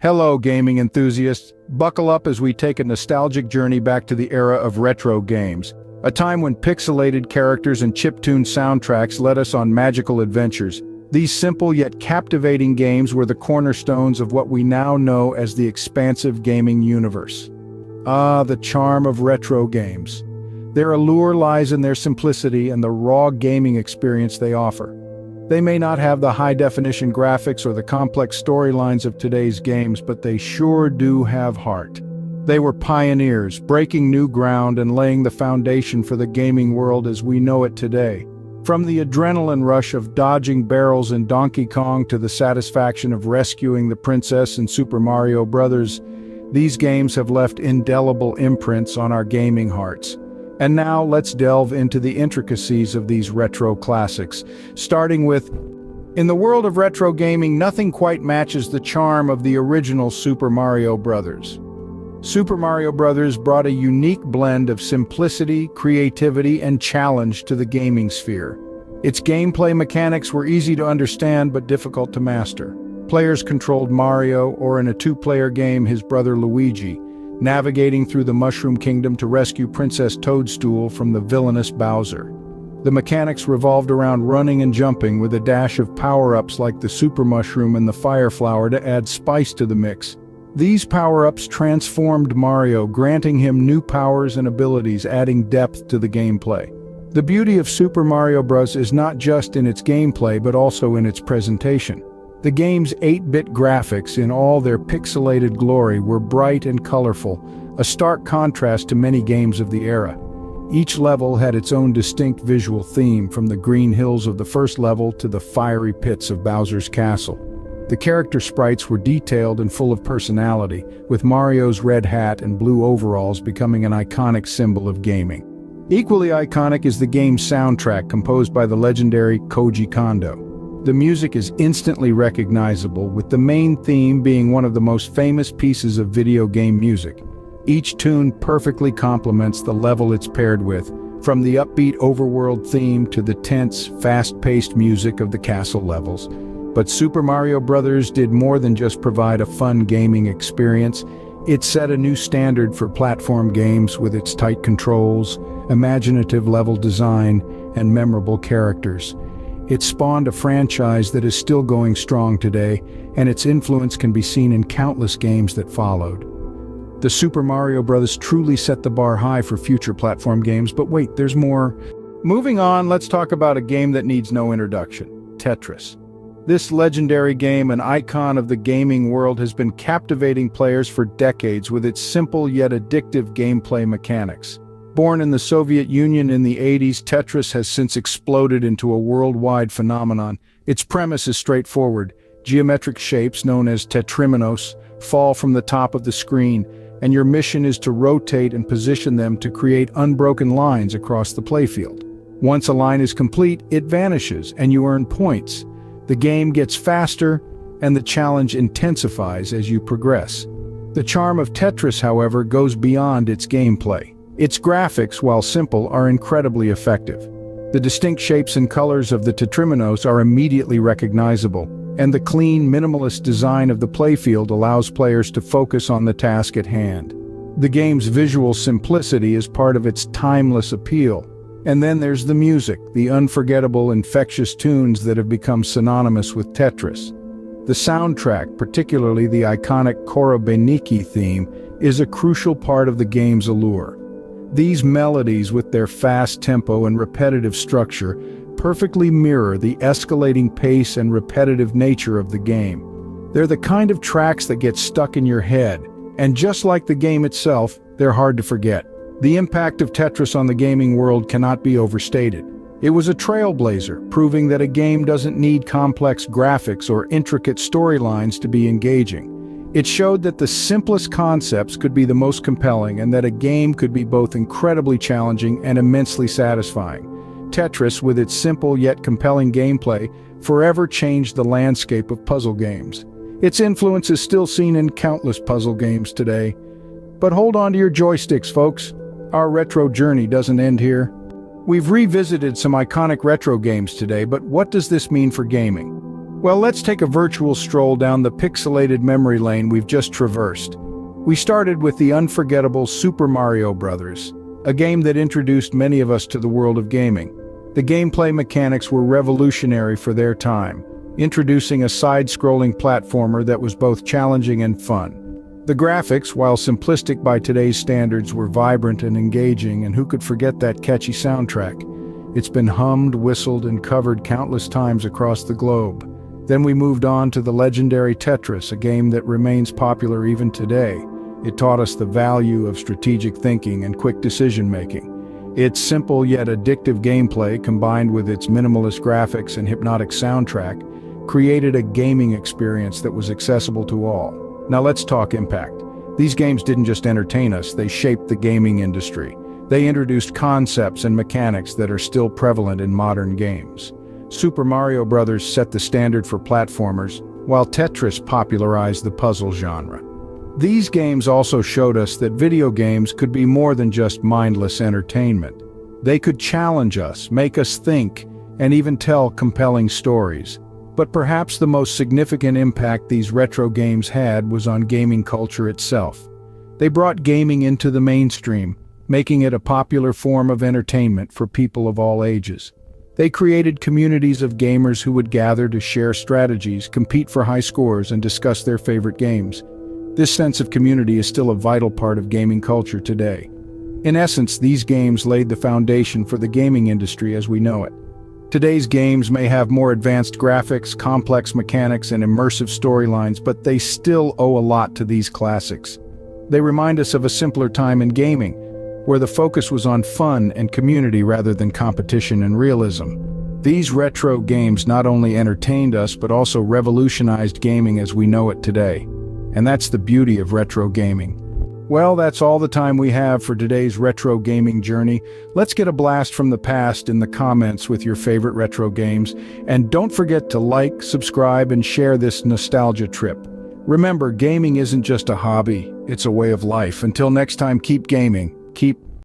Hello, gaming enthusiasts. Buckle up as we take a nostalgic journey back to the era of retro games, a time when pixelated characters and chiptune soundtracks led us on magical adventures. These simple yet captivating games were the cornerstones of what we now know as the expansive gaming universe. Ah, the charm of retro games. Their allure lies in their simplicity and the raw gaming experience they offer. They may not have the high-definition graphics or the complex storylines of today's games, but they sure do have heart. They were pioneers, breaking new ground and laying the foundation for the gaming world as we know it today. From the adrenaline rush of dodging barrels in Donkey Kong to the satisfaction of rescuing the princess in Super Mario Bros., these games have left indelible imprints on our gaming hearts. And now let's delve into the intricacies of these retro classics, starting with in the world of retro gaming, nothing quite matches the charm of the original Super Mario Bros. Super Mario Bros. brought a unique blend of simplicity, creativity, and challenge to the gaming sphere. Its gameplay mechanics were easy to understand but difficult to master. Players controlled Mario, or in a two-player game his brother Luigi, navigating through the Mushroom Kingdom to rescue Princess Toadstool from the villainous Bowser. The mechanics revolved around running and jumping with a dash of power-ups like the Super Mushroom and the Fire Flower to add spice to the mix. These power-ups transformed Mario, granting him new powers and abilities, adding depth to the gameplay. The beauty of Super Mario Bros. is not just in its gameplay but also in its presentation. The game's 8-bit graphics in all their pixelated glory were bright and colorful, a stark contrast to many games of the era. Each level had its own distinct visual theme, from the green hills of the first level to the fiery pits of Bowser's castle. The character sprites were detailed and full of personality, with Mario's red hat and blue overalls becoming an iconic symbol of gaming. Equally iconic is the game's soundtrack composed by the legendary Koji Kondo. The music is instantly recognizable, with the main theme being one of the most famous pieces of video game music. Each tune perfectly complements the level it's paired with, from the upbeat overworld theme to the tense, fast-paced music of the castle levels. But Super Mario Bros. did more than just provide a fun gaming experience. It set a new standard for platform games with its tight controls, imaginative level design, and memorable characters. It spawned a franchise that is still going strong today, and its influence can be seen in countless games that followed. The Super Mario Bros. truly set the bar high for future platform games, but wait, there's more. Moving on, let's talk about a game that needs no introduction, Tetris. This legendary game, an icon of the gaming world, has been captivating players for decades with its simple yet addictive gameplay mechanics. Born in the Soviet Union in the 80s, Tetris has since exploded into a worldwide phenomenon. Its premise is straightforward. Geometric shapes, known as tetriminos, fall from the top of the screen, and your mission is to rotate and position them to create unbroken lines across the playfield. Once a line is complete, it vanishes, and you earn points. The game gets faster, and the challenge intensifies as you progress. The charm of Tetris, however, goes beyond its gameplay. Its graphics, while simple, are incredibly effective. The distinct shapes and colors of the Tetriminos are immediately recognizable, and the clean, minimalist design of the playfield allows players to focus on the task at hand. The game's visual simplicity is part of its timeless appeal. And then there's the music, the unforgettable, infectious tunes that have become synonymous with Tetris. The soundtrack, particularly the iconic Korobeiniki theme, is a crucial part of the game's allure. These melodies, with their fast tempo and repetitive structure, perfectly mirror the escalating pace and repetitive nature of the game. They're the kind of tracks that get stuck in your head, and just like the game itself, they're hard to forget. The impact of Tetris on the gaming world cannot be overstated. It was a trailblazer, proving that a game doesn't need complex graphics or intricate storylines to be engaging. It showed that the simplest concepts could be the most compelling and that a game could be both incredibly challenging and immensely satisfying. Tetris, with its simple yet compelling gameplay, forever changed the landscape of puzzle games. Its influence is still seen in countless puzzle games today. But hold on to your joysticks, folks. Our retro journey doesn't end here. We've revisited some iconic retro games today, but what does this mean for gaming? Well, let's take a virtual stroll down the pixelated memory lane we've just traversed. We started with the unforgettable Super Mario Bros., a game that introduced many of us to the world of gaming. The gameplay mechanics were revolutionary for their time, introducing a side-scrolling platformer that was both challenging and fun. The graphics, while simplistic by today's standards, were vibrant and engaging, and who could forget that catchy soundtrack? It's been hummed, whistled, and covered countless times across the globe. Then we moved on to the legendary Tetris, a game that remains popular even today. It taught us the value of strategic thinking and quick decision-making. Its simple yet addictive gameplay, combined with its minimalist graphics and hypnotic soundtrack, created a gaming experience that was accessible to all. Now let's talk impact. These games didn't just entertain us, they shaped the gaming industry. They introduced concepts and mechanics that are still prevalent in modern games. Super Mario Bros. set the standard for platformers, while Tetris popularized the puzzle genre. These games also showed us that video games could be more than just mindless entertainment. They could challenge us, make us think, and even tell compelling stories. But perhaps the most significant impact these retro games had was on gaming culture itself. They brought gaming into the mainstream, making it a popular form of entertainment for people of all ages. They created communities of gamers who would gather to share strategies, compete for high scores, and discuss their favorite games. This sense of community is still a vital part of gaming culture today. In essence, these games laid the foundation for the gaming industry as we know it. Today's games may have more advanced graphics, complex mechanics, and immersive storylines, but they still owe a lot to these classics. They remind us of a simpler time in gaming, where the focus was on fun and community rather than competition and realism. These retro games not only entertained us but also revolutionized gaming as we know it today. And that's the beauty of retro gaming. Well, that's all the time we have for today's retro gaming journey. Let's get a blast from the past in the comments with your favorite retro games. And don't forget to like, subscribe, and share this nostalgia trip. Remember, gaming isn't just a hobby, it's a way of life. Until next time, keep gaming, keep